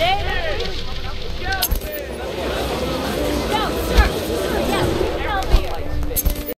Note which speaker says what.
Speaker 1: Yeah.